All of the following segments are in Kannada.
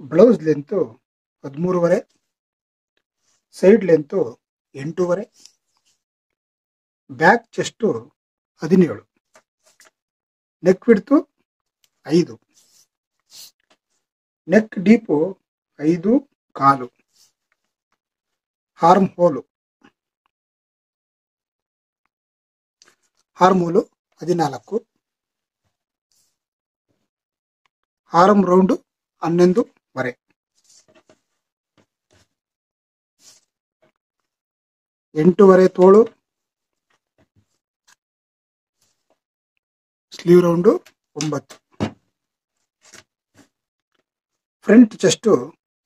ಬ್ಲೌಸ್ ಲೆಂತು ಹದಿಮೂರುವರೆ ಸೈಡ್ ಲೆಂತು ಎಂಟೂವರೆ ಬ್ಯಾಕ್ ಚೆಸ್ಟು ಹದಿನೇಳು ನೆಕ್ ಬಿಡ್ತು ಐದು ನೆಕ್ ಡೀಪು ಐದು ಕಾಲು ಹಾರ್ಮ್ ಹೋಲು ಹಾರ್ಮೋಲು ಹದಿನಾಲ್ಕು ಹಾರಂ ರೌಂಡು ಹನ್ನೊಂದುವರೆ ಎಂಟೂವರೆ ತೋಳು ಸ್ಲೀವ್ ರೌಂಡು ಒಂಬತ್ತು. ಫ್ರಂಟ್ ಚೆಸ್ಟು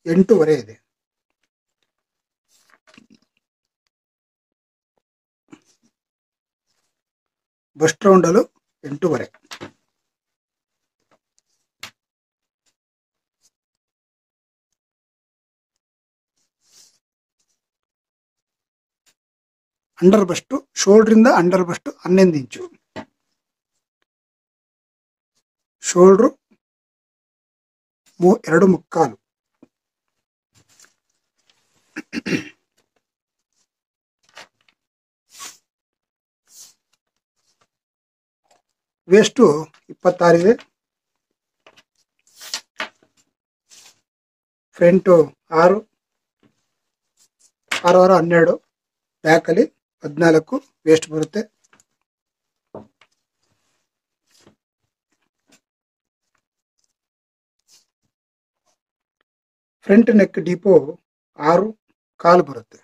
ಎಂಟೂವರೆ ಇದೆ ಬಸ್ಟ್ ರೌಂಡಲು ಎಂಟೂವರೆ ಅಂಡರ್ ಬಸ್ಟು ಶೋಲ್ಡ್ರಿಂದ ಅಂಡರ್ ಬಸ್ಟು ಹನ್ನೊಂದು ಇಂಚು ಶೋಲ್ಡ್ರು ಎರಡು ಮುಕ್ಕಾಲು ವೇಸ್ಟು ಇಪ್ಪತ್ತಾರಿದೆ ಫ್ರಂಟು ಆರು ಆರು ಆರು ಹನ್ನೆರಡು ಬ್ಯಾಕಲ್ಲಿ ಹದಿನಾಲ್ಕು ವೇಸ್ಟ್ ಬರುತ್ತೆ. ಫ್ರಂಟ್ ನೆಕ್ ಡೀಪು ಆರು ಕಾಲು ಬರುತ್ತೆ.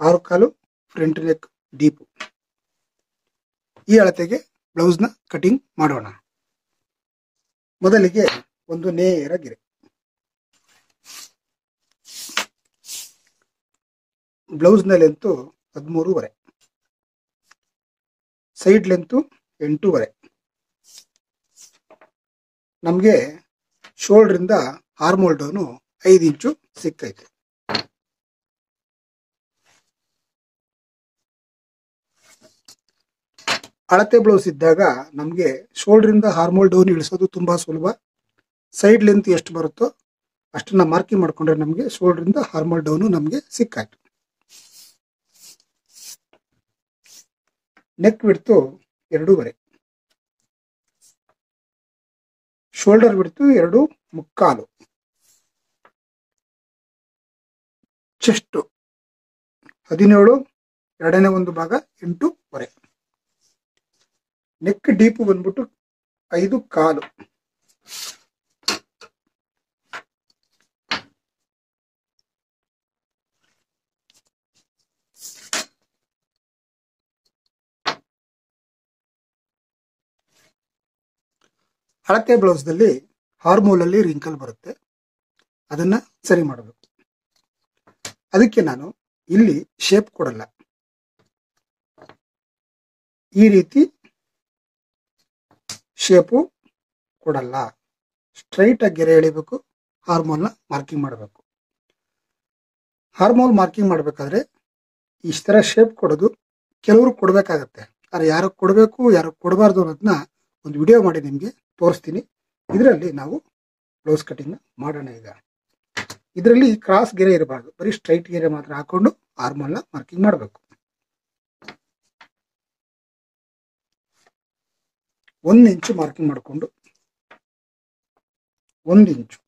ಆರು ಕಾಲು ಫ್ರಂಟ್ ನೆಕ್ ಡೀಪು ಈ ಅಳತೆಗೆ ಬ್ಲೌಸ್ನ ಕಟಿಂಗ್ ಮಾಡೋಣ. ಮೊದಲಿಗೆ ಒಂದು ನೇರ ಗೆರೆ. ಬ್ಲೌಸ್ನ ಲೆಂತು ಹದಿಮೂರುವರೆ. ಸೈಡ್ ಲೆಂತು ಎಂಟೂವರೆ. ನಮಗೆ ಶೋಲ್ಡ್ರಿಂದ ಹಾರ್ಮೋಲ್ ಡೌನು ಐದು ಇಂಚು ಸಿಕ್ಕೈತೆ. ಅಳತೆ ಬ್ಲೌಸ್ ಇದ್ದಾಗ ನಮಗೆ ಶೋಲ್ಡ್ರಿಂದ ಹಾರ್ಮೋಲ್ ಡೌನ್ ಇಳಿಸೋದು ತುಂಬಾ ಸುಲಭ. ಸೈಡ್ ಲೆಂತ್ ಎಷ್ಟು ಬರುತ್ತೋ ಅಷ್ಟನ್ನ ಮಾರ್ಕಿಂಗ್ ಮಾಡ್ಕೊಂಡ್ರೆ ನಮಗೆ ಶೋಲ್ಡ್ರಿಂದ ಹಾರ್ಮೋಲ್ ಡೌನು ನಮಗೆ ಸಿಕ್ಕಾಯ್ತು. ನೆಕ್ ಬಿಡ್ತು ಎರಡೂವರೆ ಶೋಲ್ಡರ್ ಬಿಡ್ತು ಎರಡು ಮುಕ್ಕಾಲು. ಚೆಸ್ಟ್ ಹದಿನೇಳು, ಎರಡನೇ ಒಂದು ಭಾಗ ಎಂಟೂವರೆ ನೆಕ್ ಡೀಪ್ ಬಂದ್ಬಿಟ್ಟು ಐದು ಕಾಲು. ಹಳತೆ ಬ್ಲೌಸ್ದಲ್ಲಿ ಹಾರ್ಮೋಲಲ್ಲಿ ರಿಂಕಲ್ ಬರುತ್ತೆ. ಅದನ್ನ ಸರಿ ಮಾಡಬೇಕು. ಅದಕ್ಕೆ ನಾನು ಇಲ್ಲಿ ಶೇಪ್ ಕೊಡಲ್ಲ. ಈ ರೀತಿ ಶೇಪು ಕೊಡಲ್ಲ. ಸ್ಟ್ರೈಟ್ ಆಗಿ ಗೆರೆ ಎಳಿಬೇಕು ಹಾರ್ಮೋಲ್ನ ಮಾರ್ಕಿಂಗ್ ಮಾಡಬೇಕು. ಹಾರ್ಮೋಲ್ ಮಾರ್ಕಿಂಗ್ ಮಾಡಬೇಕಾದ್ರೆ ಈ ಥರ ಶೇಪ್ ಕೊಡೋದು ಕೆಲವರು ಕೊಡಬೇಕಾಗತ್ತೆ. ಆದರೆ ಯಾರು ಕೊಡಬೇಕು, ಯಾರು ಕೊಡಬಾರ್ದು ಅನ್ನೋದನ್ನ ಒಂದು ವಿಡಿಯೋ ಮಾಡಿ ನಿಮಗೆ ತೋರಿಸ್ತೀನಿ. ಇದರಲ್ಲಿ ನಾವು ಬ್ಲೌಸ್ ಕಟಿಂಗ್ ಮಾಡೋಣ ಈಗ. ಇದರಲ್ಲಿ ಕ್ರಾಸ್ ಗೆರೆ ಇರಬಾರ್ದು. ಬರೀ ಸ್ಟ್ರೈಟ್ ಗೆರೆ ಮಾತ್ರ ಹಾಕೊಂಡು ಆರ್ಮಲ್ನ ಮಾರ್ಕಿಂಗ್ ಮಾಡಬೇಕು. ಒಂದು ಇಂಚು ಮಾರ್ಕಿಂಗ್ ಮಾಡಿಕೊಂಡು ಒಂದು ಇಂಚು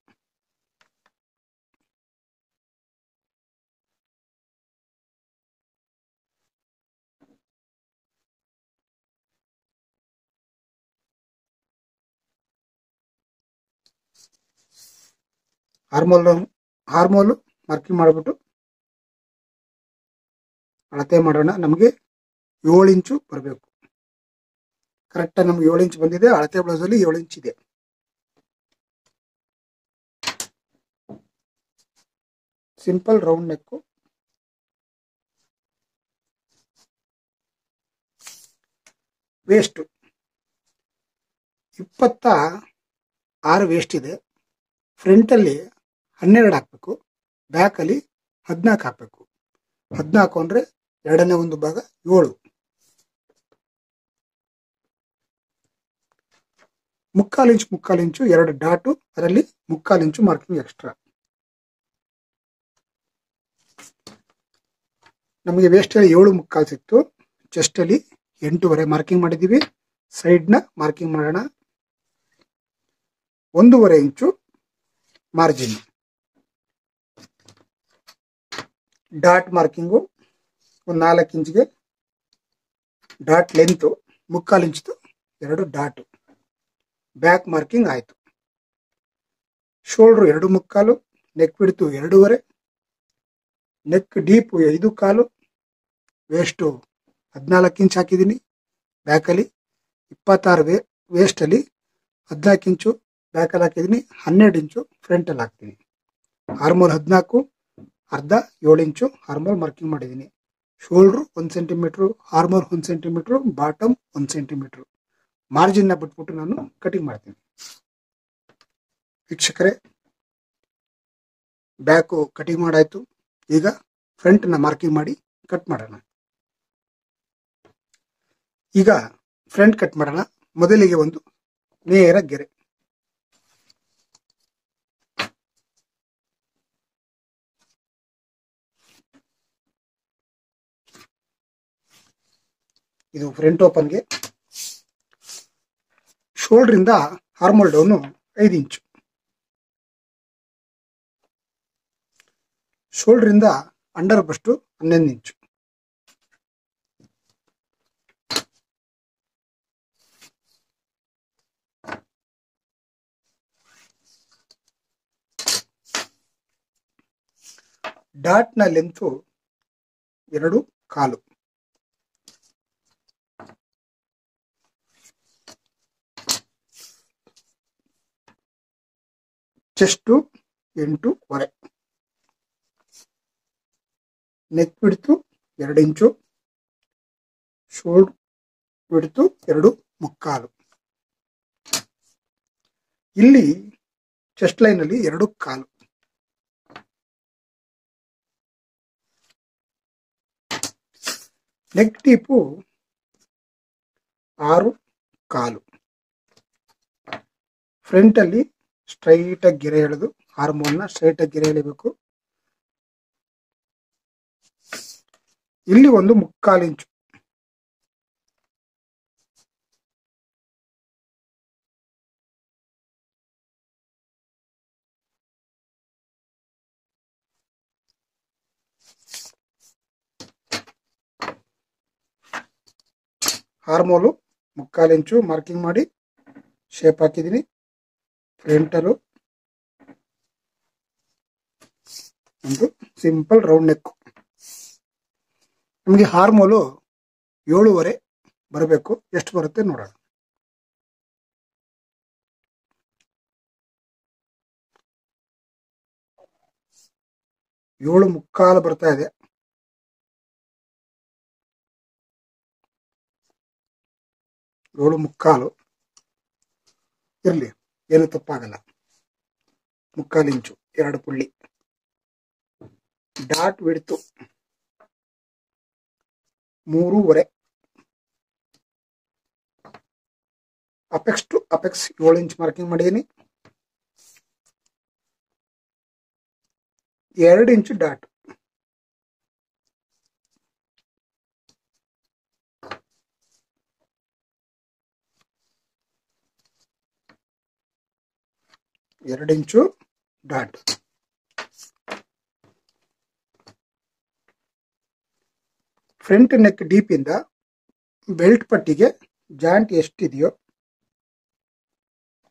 ಹಾರ್ಮೋಲ್ ಹಾರ್ಮೋಲು ಮಾರ್ಕಿಂಗ್ ಮಾಡಿಬಿಟ್ಟು ಅಳತೆ ಮಾಡೋಣ. ನಮಗೆ ಏಳು ಇಂಚು ಬರಬೇಕು. ಕರೆಕ್ಟಾಗಿ ನಮ್ಗೆ ಏಳು ಇಂಚ್ ಬಂದಿದೆ. ಅಳತೆ ಬ್ಲೌಸಲ್ಲಿ ಏಳು ಇಂಚ್ ಇದೆ. ಸಿಂಪಲ್ ರೌಂಡ್ ನೆಕ್ಕು ವೇಸ್ಟು ಇಪ್ಪತ್ತ ಆರು ವೇಸ್ಟ್ ಇದೆ. ಫ್ರಂಟಲ್ಲಿ ಹನ್ನೆರಡು ಹಾಕಬೇಕು. ಬ್ಯಾಕಲ್ಲಿ ಹದಿನಾಲ್ಕು ಹಾಕಬೇಕು. ಹದಿನಾಲ್ಕು ಅಂದರೆ ಎರಡನೇ ಒಂದು ಭಾಗ ಏಳು. ಮುಕ್ಕಾಲು ಇಂಚು ಮುಕ್ಕಾಲು ಇಂಚು ಎರಡು ಡಾಟು. ಅದರಲ್ಲಿ ಮುಕ್ಕಾಲು ಇಂಚು ಮಾರ್ಕಿಂಗ್ ಎಕ್ಸ್ಟ್ರಾ ನಮಗೆ ವೇಸ್ಟಲ್ಲಿ ಏಳು ಮುಕ್ಕಾಲು ಸಿಕ್ತು. ಚೆಸ್ಟಲ್ಲಿ ಎಂಟೂವರೆ ಮಾರ್ಕಿಂಗ್ ಮಾಡಿದ್ದೀವಿ ಸೈಡ್ನ ಮಾರ್ಕಿಂಗ್ ಮಾಡೋಣ. ಒಂದೂವರೆ ಇಂಚು ಮಾರ್ಜಿನ್ ಡಾಟ್ ಮಾರ್ಕಿಂಗು ಒಂದು ನಾಲ್ಕು ಇಂಚಿಗೆ ಡಾಟ್ ಲೆಂತು ಮುಕ್ಕಾಲು ಇಂಚ್ದು ಎರಡು ಡಾಟು. ಬ್ಯಾಕ್ ಮಾರ್ಕಿಂಗ್ ಆಯಿತು. ಶೋಲ್ಡ್ರು ಎರಡು ಮುಕ್ಕಾಲು, ನೆಕ್ ಬಿಡ್ತು ಎರಡೂವರೆ, ನೆಕ್ ಡೀಪ್ ಐದು ಕಾಲು, ವೇಸ್ಟು ಹದಿನಾಲ್ಕು ಇಂಚ್ ಹಾಕಿದ್ದೀನಿ ಬ್ಯಾಕಲ್ಲಿ ಇಪ್ಪತ್ತಾರು ವೇ, ವೇಸ್ಟಲ್ಲಿ ಹದಿನಾಲ್ಕು ಇಂಚು, ಬ್ಯಾಕಲ್ಲಿ ಹಾಕಿದ್ದೀನಿ ಹನ್ನೆರಡು ಇಂಚು, ಫ್ರಂಟಲ್ಲಿ ಹಾಕ್ತೀನಿ. ಆರ್ಮೋಲ್ ಹದಿನಾಲ್ಕು ಅರ್ಧ ಏಳು ಇಂಚು ಆರ್ಮೋಲ್ ಮಾರ್ಕಿಂಗ್ ಮಾಡಿದ್ದೀನಿ. ಶೋಲ್ಡ್ರು ಒಂದು ಸೆಂಟಿಮೀಟ್ರು ಆರ್ಮೋಲ್ ಒಂದು ಸೆಂಟಿಮೀಟ್ರು ಬಾಟಮ್ ಒಂದು ಸೆಂಟಿಮೀಟ್ರು ಮಾರ್ಜಿನ್ನ ಬಿಟ್ಬಿಟ್ಟು ನಾನು ಕಟಿಂಗ್ ಮಾಡ್ತೀನಿ. ವೀಕ್ಷಕರೇ ಬ್ಯಾಕು ಕಟಿಂಗ್ ಮಾಡಾಯಿತು. ಈಗ ಫ್ರಂಟ್ನ ಮಾರ್ಕಿಂಗ್ ಮಾಡಿ ಕಟ್ ಮಾಡೋಣ. ಈಗ ಫ್ರಂಟ್ ಕಟ್ ಮಾಡೋಣ. ಮೊದಲಿಗೆ ಒಂದು ನೇರ ಗೆರೆ. ಇದು ಫ್ರಂಟ್ ಓಪನ್ಗೆ ಶೋಲ್ಡ್ರಿಂದ ಹಾರ್ಮೋಲ್ ಡೌನು ಐದು ಇಂಚು ಶೋಲ್ಡ್ರಿಂದ ಅಂಡರ್ ಬಸ್ಟು ಹನ್ನೊಂದು ಇಂಚು ಡಾಟ್ನ ಲೆಂತು ಎರಡು ಕಾಲು. ಚೆಸ್ಟು ಎಂಟೂವರೆ ನೆಕ್ ಬಿಡ್ತು ಎರಡು ಇಂಚು ಶೋಲ್ಡ್ ಬಿಡ್ತು ಎರಡು ಮುಕ್ಕಾಲು ಇಲ್ಲಿ ಚೆಸ್ಟ್ ಲೈನಲ್ಲಿ ಎರಡು ಕಾಲು ನೆಕ್ ಟೀಪು ಆರು ಕಾಲು ಫ್ರಂಟಲ್ಲಿ ಸ್ಟ್ರೈಟಾಗಿ ಗೆರೆ ಎಳೆದು ಹಾರ್ಮೋನ್ನ ಸ್ಟ್ರೈಟಾಗಿ ಗೆರೆ ಎಳಿಬೇಕು. ಇಲ್ಲಿ ಒಂದು ಮುಕ್ಕಾಲು ಇಂಚು. ಹಾರ್ಮೋಲು ಮುಕ್ಕಾಲು ಇಂಚು ಮಾರ್ಕಿಂಗ್ ಮಾಡಿ ಶೇಪ್ ಹಾಕಿದ್ದೀನಿ. ಫ್ರಂಟಲು ಒಂದು ಸಿಂಪಲ್ ರೌಂಡ್ ನೆಕ್ ನಮಗೆ ಹಾರ್ಮೋಲು ಏಳುವರೆ ಬರಬೇಕು. ಎಷ್ಟು ಬರುತ್ತೆ ನೋಡೋಣ. ಏಳು ಮುಕ್ಕಾಲು ಬರ್ತಾ ಇದೆ. ಏಳು ಮುಕ್ಕಾಲು. ಇರಲಿ. ಏನು ತಪ್ಪಾಗಲ್ಲ ಮುಕ್ಕಾಲು ಇಂಚು ಎರಡು ಪುಳ್ಳಿ ಡಾಟ್ ಬಿಡ್ತು ಮೂರೂವರೆ ಅಪೆಕ್ಸ್ ಟು ಅಪೆಕ್ಸ್ ಏಳು ಇಂಚ್ ಮಾರ್ಕಿಂಗ್ ಮಾಡಿದ್ದೀನಿ ಎರಡು ಇಂಚು ಡಾಟ್ ಎರಡು ಇಂಚು ಡಾಟ್ ಫ್ರಂಟ್ ನೆಕ್ ಡೀಪಿಂದ ಬೆಲ್ಟ್ ಪಟ್ಟಿಗೆ ಜಾಯಿಂಟ್ ಎಷ್ಟಿದೆಯೋ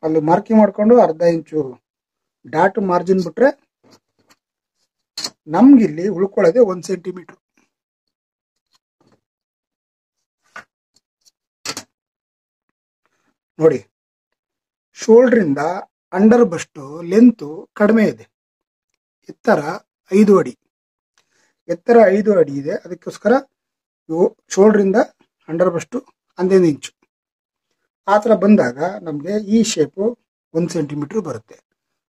ಅಲ್ಲಿ ಮಾರ್ಕಿಂಗ್ ಮಾಡಿಕೊಂಡು ಅರ್ಧ ಇಂಚು ಡಾಟ್ ಮಾರ್ಜಿನ್ ಬಿಟ್ರೆ ನಮ್ಗಿಲ್ಲಿ ಉಳ್ಕೊಳ್ಳೋದೆ ಒಂದು ಸೆಂಟಿಮೀಟರ್ ನೋಡಿ ಶೋಲ್ಡ್ರಿಂದ ಅಂಡರ್ ಬಸ್ಟು ಲೆಂತು ಕಡಿಮೆ ಇದೆ. ಎತ್ತರ ಐದು ಅಡಿ. ಎತ್ತರ ಐದು ಅಡಿ ಇದೆ. ಅದಕ್ಕೋಸ್ಕರ ಇವು ಶೋಲ್ಡ್ರಿಂದ ಅಂಡರ್ ಬಸ್ಟು ಹನ್ನೊಂದು ಇಂಚು. ಆ ಥರ ಬಂದಾಗ ನಮಗೆ ಈ ಶೇಪು ಒಂದು ಸೆಂಟಿಮೀಟ್ರ್ ಬರುತ್ತೆ.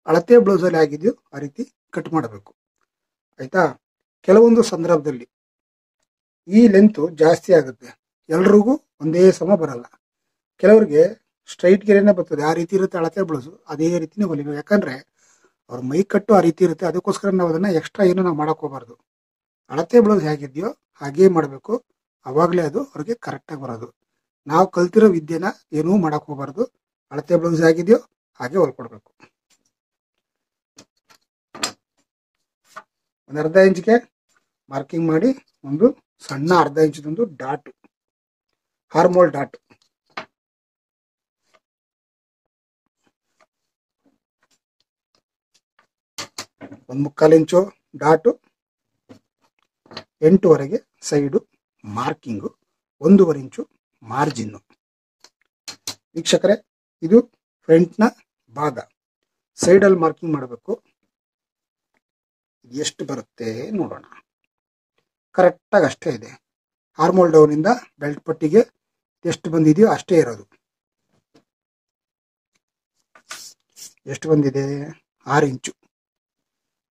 ಅಳತೆ ಬ್ಲೌಸಲ್ಲಿ ಆಗಿದೆಯೋ ಆ ರೀತಿ ಕಟ್ ಮಾಡಬೇಕು. ಆಯಿತಾ? ಕೆಲವೊಂದು ಸಂದರ್ಭದಲ್ಲಿ ಈ ಲೆಂತು ಜಾಸ್ತಿ ಆಗುತ್ತೆ. ಎಲ್ರಿಗೂ ಒಂದೇ ಸಮ ಬರಲ್ಲ. ಕೆಲವರಿಗೆ ಸ್ಟ್ರೈಟ್ ಗೆರೆನೇ ಬರ್ತದೆ. ಆ ರೀತಿ ಇರುತ್ತೆ ಅಳತೆ ಬಳಸು. ಅದೇ ರೀತಿನೇ ಹೊಲಿಬೇಕು. ಯಾಕಂದ್ರೆ ಅವ್ರ ಮೈ ಕಟ್ಟು ಆ ರೀತಿ ಇರುತ್ತೆ. ಅದಕ್ಕೋಸ್ಕರ ನಾವು ಅದನ್ನ ಎಕ್ಸ್ಟ್ರಾ ಏನು ನಾವು ಮಾಡಕ್ ಹೋಗಬಾರ್ದು. ಅಳತೆ ಬ್ಲೌಸ್ ಹೇಗಿದೆಯೋ ಹಾಗೇ ಮಾಡಬೇಕು. ಅವಾಗಲೇ ಅದು ಅವ್ರಿಗೆ ಕರೆಕ್ಟಾಗಿ ಬರೋದು. ನಾವು ಕಲ್ತಿರೋ ವಿದ್ಯೆನ ಏನೂ ಮಾಡಕ್ ಹೋಗಬಾರ್ದು. ಅಳತೆ ಬ್ಲೌಸ್ ಹೇಗಿದೆಯೋ ಹಾಗೆ ಹೊಲ್ಕೊಡ್ಬೇಕು. ಒಂದು ಅರ್ಧ ಇಂಚ್ಗೆ ಮಾರ್ಕಿಂಗ್ ಮಾಡಿ ಒಂದು ಸಣ್ಣ ಅರ್ಧ ಇಂಚದೊಂದು ಡಾಟ್ ಹಾರ್ಮೋಲ್ ಡಾಟ್ ಒಂದು ಮುಕ್ಕಾಲು ಇಂಚು ಡಾಟು, ಎಂಟುವರೆಗೆ ಸೈಡು ಮಾರ್ಕಿಂಗು ಒಂದೂವರೆ ಇಂಚು ಮಾರ್ಜಿನ್ನು. ವೀಕ್ಷಕರೇ, ಇದು ಫ್ರಂಟ್ನ ಭಾಗ. ಸೈಡಲ್ಲಿ ಮಾರ್ಕಿಂಗ್ ಮಾಡಬೇಕು. ಎಷ್ಟು ಬರುತ್ತೆ ನೋಡೋಣ. ಕರೆಕ್ಟಾಗಿ ಅಷ್ಟೇ ಇದೆ. ಹಾರ್ಮೋಲ್ ಡೌನಿಂದ ಬೆಲ್ಟ್ ಪಟ್ಟಿಗೆ ಎಷ್ಟು ಬಂದಿದೆಯೋ ಅಷ್ಟೇ ಇರೋದು. ಎಷ್ಟು ಬಂದಿದೆ? ಆರು ಇಂಚು.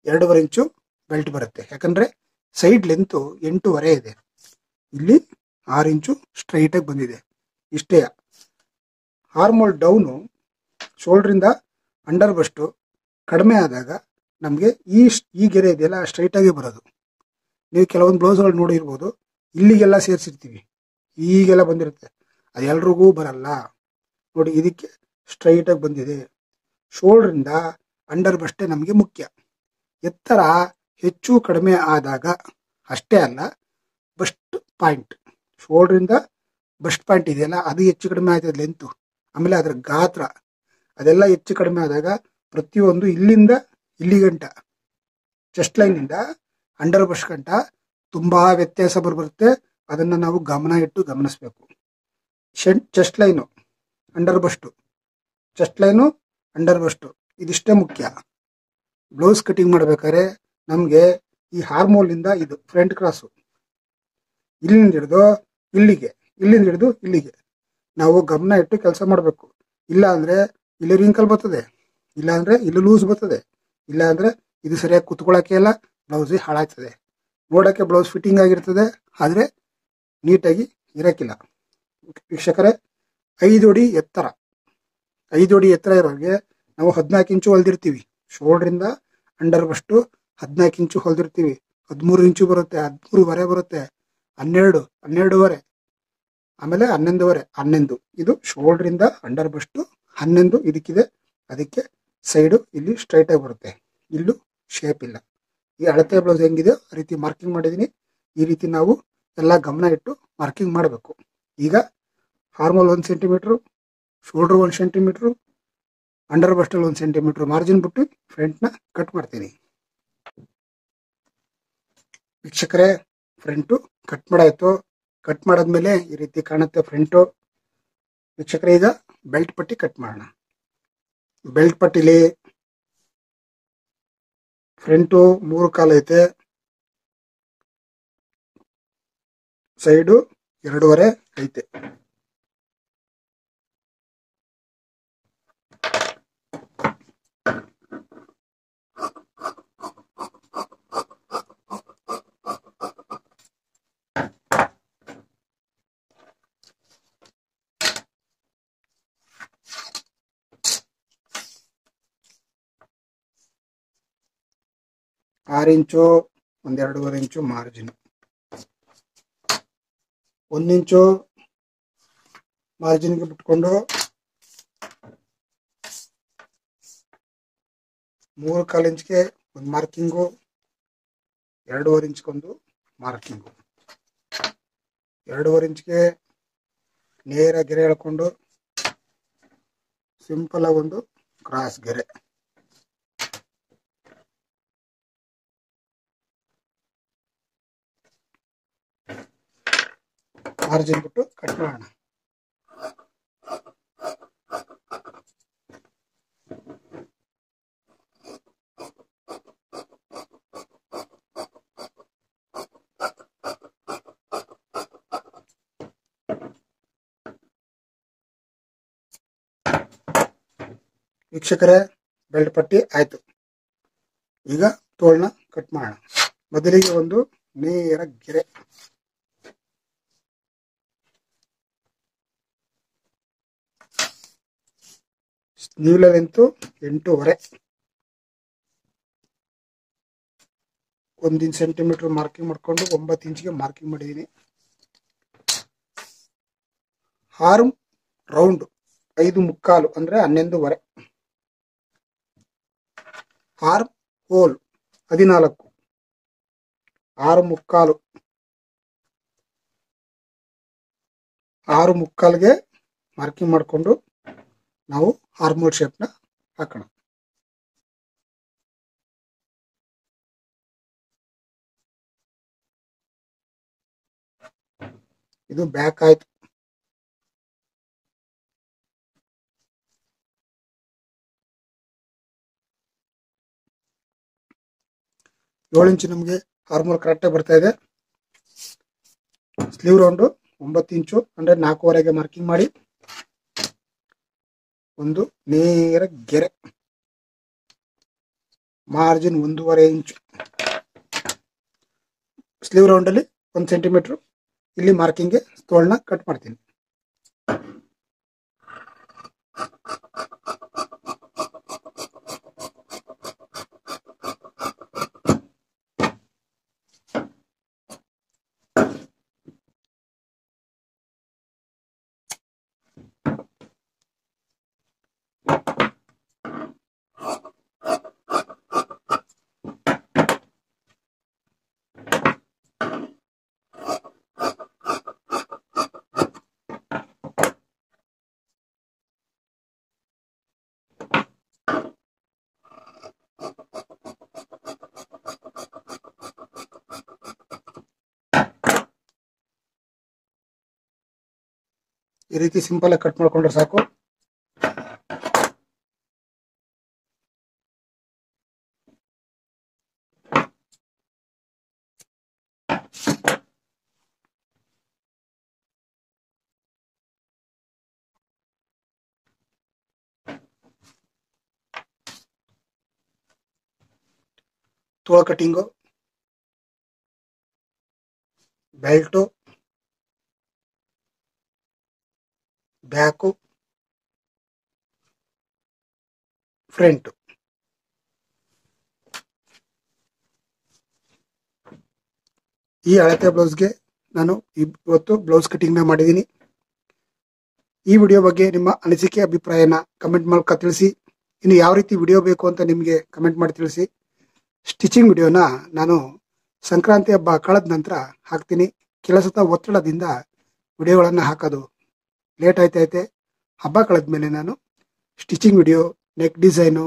ಎರಡೂವರೆ ಇಂಚು ಬೆಲ್ಟ್ ಬರುತ್ತೆ. ಯಾಕಂದ್ರೆ ಸೈಡ್ ಲೆಂತು ಎಂಟೂವರೆ ಇದೆ. ಇಲ್ಲಿ ಆರು ಇಂಚು ಸ್ಟ್ರೈಟಾಗಿ ಬಂದಿದೆ. ಇಷ್ಟೇ. ಹಾರ್ಮೋಲ್ ಡೌನು ಶೋಲ್ಡ್ರಿಂದ ಅಂಡರ್ ಬಸ್ಟು ಕಡಿಮೆ ಆದಾಗ ನಮಗೆ ಈ ಈ ಗೆರೆ ಇದೆಯಲ್ಲ ಸ್ಟ್ರೈಟಾಗಿ ಬರೋದು. ನೀವು ಕೆಲವೊಂದು ಬ್ಲೌಸ್ಗಳು ನೋಡಿರ್ಬೋದು. ಇಲ್ಲಿಗೆಲ್ಲ ಸೇರಿಸಿರ್ತೀವಿ. ಈಗೆಲ್ಲ ಬಂದಿರುತ್ತೆ. ಅದು ಎಲ್ರಿಗೂ ಬರಲ್ಲ. ನೋಡಿ, ಇದಕ್ಕೆ ಸ್ಟ್ರೈಟಾಗಿ ಬಂದಿದೆ. ಶೋಲ್ಡ್ರಿಂದ ಅಂಡರ್ ಬಸ್ಟೇ ನಮಗೆ ಮುಖ್ಯ. ಎತ್ತರ ಹೆಚ್ಚು ಕಡಿಮೆ ಆದಾಗ ಅಷ್ಟೇ ಅಲ್ಲ ಬಸ್ಟ್ ಪಾಯಿಂಟ್ ಶೋಲ್ಡ್ರಿಂದ ಬಸ್ಟ್ ಪಾಯಿಂಟ್ ಇದೆಯಲ್ಲ, ಅದು ಹೆಚ್ಚು ಕಡಿಮೆ ಆಯ್ತದೆ ಲೆಂತು ಆಮೇಲೆ ಅದರ ಗಾತ್ರ. ಅದೆಲ್ಲ ಹೆಚ್ಚು ಕಡಿಮೆ ಆದಾಗ ಪ್ರತಿಯೊಂದು ಇಲ್ಲಿಂದ ಇಲ್ಲಿ ಗಂಟ. ಚೆಸ್ಟ್ ಲೈನಿಂದ ಅಂಡರ್ ಬಸ್ಟ್ ಗಂಟ ತುಂಬಾ ವ್ಯತ್ಯಾಸ ಬರುತ್ತೆ. ಅದನ್ನ ನಾವು ಗಮನ ಇಟ್ಟು ಗಮನಿಸಬೇಕು. Chest line under bust chest line under bust ಇದಿಷ್ಟೇ ಮುಖ್ಯ. ಬ್ಲೌಸ್ ಕಟಿಂಗ್ ಮಾಡ್ಬೇಕಾದ್ರೆ ನಮಗೆ ಈ ಹಾರ್ಮೋಲಿಂದ ಇದು ಫ್ರಂಟ್ ಕ್ರಾಸು ಇಲ್ಲಿಂದ ಹಿಡಿದು ಇಲ್ಲಿಗೆ, ಇಲ್ಲಿಂದ ಹಿಡಿದು ಇಲ್ಲಿಗೆ. ನಾವು ಗಮನ ಇಟ್ಟು ಕೆಲಸ ಮಾಡಬೇಕು. ಇಲ್ಲ ಅಂದ್ರೆ ಇಲ್ಲಿ ರಿಂಕಲ್ ಬರ್ತದೆ. ಇಲ್ಲ ಅಂದ್ರೆ ಇಲ್ಲಿ ಲೂಸ್ ಬರ್ತದೆ. ಇಲ್ಲ ಅಂದ್ರೆ ಇದು ಸರಿಯಾಗಿ ಕುತ್ಕೊಳ್ಳೋಕೆ ಇಲ್ಲ ಬ್ಲೌಸ್ ಹಾಳಾಗ್ತದೆ. ನೋಡೋಕ್ಕೆ ಬ್ಲೌಸ್ ಫಿಟ್ಟಿಂಗ್ ಆಗಿರ್ತದೆ, ಆದರೆ ನೀಟಾಗಿ ಇರಕ್ಕಿಲ್ಲ. ವೀಕ್ಷಕರೇ, ಐದು ಅಡಿ ಎತ್ತರ. ಐದು ಅಡಿ ಎತ್ತರ ಇರೋರಿಗೆ ನಾವು ಹದಿನಾಲ್ಕು ಇಂಚು ಹೊಲ್ದಿರ್ತೀವಿ. ಶೋಲ್ಡ್ರಿಂದ ಅಂಡರ್ ಬಸ್ಟು ಹದಿನಾಲ್ಕು ಇಂಚು ಹೊಲ್ದಿರ್ತೀವಿ. ಹದಿಮೂರು ಇಂಚು ಬರುತ್ತೆ ಹದಿಮೂರುವರೆ ಬರುತ್ತೆ, ಹನ್ನೆರಡು, ಹನ್ನೆರಡುವರೆ, ಆಮೇಲೆ ಹನ್ನೊಂದುವರೆ, ಹನ್ನೊಂದು. ಇದು ಶೋಲ್ಡ್ರಿಂದ ಅಂಡರ್ ಬಸ್ಟ್ ಹನ್ನೊಂದು ಇದಕ್ಕಿದೆ. ಅದಕ್ಕೆ ಸೈಡು ಇಲ್ಲಿ ಸ್ಟ್ರೈಟ್ ಆಗಿ ಬರುತ್ತೆ. ಇಲ್ಲೂ ಶೇಪ್ ಇಲ್ಲ. ಈ ಅಳತೆ ಬ್ಲೌಸ್ ಹೆಂಗಿದೆ? ಆ ರೀತಿ ಮಾರ್ಕಿಂಗ್ ಮಾಡಿದ್ದೀನಿ ಈ ರೀತಿ ನಾವು ಎಲ್ಲ ಗಮನ ಇಟ್ಟು ಮಾರ್ಕಿಂಗ್ ಮಾಡಬೇಕು. ಈಗ ಫಾರ್ಮಲ್ ಒಂದು ಸೆಂಟಿಮೀಟ್ರು ಶೋಲ್ಡ್ರ್ ಒಂದು ಸೆಂಟಿಮೀಟ್ರು ಅಂಡರ್ ಬಸ್ಟಲ್ಲಿ ಒಂದು ಸೆಂಟಿಮೀಟ್ರ್ ಮಾರ್ಜಿನ್ ಬಿಟ್ಟು ಫ್ರಂಟ್ನ ಕಟ್ ಮಾಡ್ತೀನಿ. ವೀಕ್ಷಕರೇ ಫ್ರಂಟು ಕಟ್ ಮಾಡಾಯಿತು. ಕಟ್ ಮಾಡಾದ್ಮೇಲೆ ಈ ರೀತಿ ಕಾಣುತ್ತೆ ಫ್ರಂಟು ವೀಕ್ಷಕರೇ, ಈಗ ಬೆಲ್ಟ್ ಪಟ್ಟಿ ಕಟ್ ಮಾಡೋಣ. ಬೆಲ್ಟ್ ಪಟ್ಟಿಲಿ ಫ್ರಂಟು ಮೂರು ಕಾಲು ಐತೆ. ಸೈಡು ಎರಡೂವರೆ ಐತೆ. ಆರು ಇಂಚು ಒಂದೆರಡೂವರೆ ಇಂಚು ಮಾರ್ಜಿನ್ ಒಂದು ಇಂಚು ಮಾರ್ಜಿನ್ಗೆ ಬಿಟ್ಕೊಂಡು ಮೂರು ಕಾಲು ಇಂಚ್ಗೆ ಒಂದು ಮಾರ್ಕಿಂಗು ಎರಡೂವರೆ ಇಂಚ್ಗೊಂದು ಮಾರ್ಕಿಂಗು ಎರಡೂವರೆ ಇಂಚ್ಗೆ ನೇರ ಗೆರೆ ಎಳ್ಕೊಂಡು ಸಿಂಪಲ್ ಒಂದು ಕ್ರಾಸ್ ಗೆರೆ. ಮಾರ್ಜಿನ್ ಬಿಟ್ಟು ಕಟ್ ಮಾಡೋಣ. ವೀಕ್ಷಕರೇ, ಬೆಲ್ಟ್ ಪಟ್ಟಿ ಆಯ್ತು. ಈಗ ತೋಳ್ನ ಕಟ್ ಮಾಡೋಣ. ಮೊದಲಿಗೆ ಒಂದು ನೇರ ಗೆರೆ. ನೀಲ ಲೆಂತು ಎಂಟೂವರೆ ಒಂದಿನ ಸೆಂಟಿಮೀಟರ್ ಮಾರ್ಕಿಂಗ್ ಮಾಡಿಕೊಂಡು ಒಂಬತ್ತು ಇಂಚಿಗೆ ಮಾರ್ಕಿಂಗ್ ಮಾಡಿದ್ದೀನಿ ಆರ್ಮ್ ರೌಂಡ್ ಐದು ಮುಕ್ಕಾಲು ಅಂದರೆ ಹನ್ನೊಂದುವರೆ. ಆರ್ಮ್ ಹೋಲ್, ಹದಿನಾಲ್ಕು. ಆರು ಮುಕ್ಕಾಲು. ಆರು ಮುಕ್ಕಾಲ್ಗೆ ಮಾರ್ಕಿಂಗ್ ಮಾಡಿಕೊಂಡು ನಾವು ಹಾರ್ಮೋಲ್ ಶೇಪ್ನ ಹಾಕೋಣ. ಇದು ಬ್ಯಾಕ್ ಆಯ್ತು. ಏಳು ಇಂಚು ನಮಗೆ ಹಾರ್ಮೋಲ್ ಕರೆಕ್ಟಾಗಿ ಬರ್ತಾ ಇದೆ. ಸ್ಲೀವ್ ರೌಂಡು ಒಂಬತ್ತು ಇಂಚು ಅಂದರೆ ನಾಲ್ಕೂವರೆಗೆ ಮಾರ್ಕಿಂಗ್ ಮಾಡಿ. ಒಂದು ನೇರ ಗೆರೆ. ಮಾರ್ಜಿನ್ ಒಂದೂವರೆ ಇಂಚು ಸ್ಲೀವ್ ರೌಂಡಲ್ಲಿ ಒಂದು ಸೆಂಟಿಮೀಟ್ರು ಇಲ್ಲಿ ಮಾರ್ಕಿಂಗ್ಗೆ ತೋಳನ್ನ ಕಟ್ ಮಾಡ್ತೀನಿ. ಈ ರೀತಿ ಸಿಂಪಲ್ ಆಗಿ ಕಟ್ ಮಾಡ್ಕೊಂಡ್ರೆ ಸಾಕು. ತೋಳ ಕಟಿಂಗು ಬೆಲ್ಟು ಬ್ಯಾಕು, ಫ್ರಂಟು. ಈ ಅಳತೆ ಬ್ಲೌಸ್ಗೆ ನಾನು ಇವತ್ತು ಬ್ಲೌಸ್ ಕಟಿಂಗ್ನ ಮಾಡಿದ್ದೀನಿ. ಈ ವಿಡಿಯೋ ಬಗ್ಗೆ ನಿಮ್ಮ ಅನಿಸಿಕೆ, ಅಭಿಪ್ರಾಯನ ಕಮೆಂಟ್ ಮೂಲಕ ತಿಳಿಸಿ. ಇನ್ನು ಯಾವ ರೀತಿ ವಿಡಿಯೋ ಬೇಕು ಅಂತ ನಿಮಗೆ ಕಮೆಂಟ್ ಮಾಡಿ ತಿಳಿಸಿ. ಸ್ಟಿಚಿಂಗ್ ವಿಡಿಯೋನ ನಾನು ಸಂಕ್ರಾಂತಿ ಹಬ್ಬ ಕಳೆದ ನಂತರ ಹಾಕ್ತೀನಿ. ಕೆಲಸದ ಒತ್ತಡದಿಂದ ವಿಡಿಯೋಗಳನ್ನು ಹಾಕೋದು ಲೇಟ್ ಆಯ್ತೈತೆ ಹಬ್ಬ ಕಳೆದ್ಮೇಲೆ ನಾನು stitching video neck design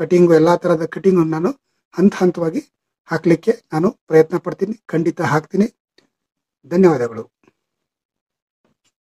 cutting ಎಲ್ಲ ಥರದ ಕಟಿಂಗು ನಾನು ಹಂತ ಹಂತವಾಗಿ ಹಾಕಲಿಕ್ಕೆ ನಾನು ಪ್ರಯತ್ನ ಪಡ್ತೀನಿ. ಖಂಡಿತ ಹಾಕ್ತೀನಿ. ಧನ್ಯವಾದಗಳು.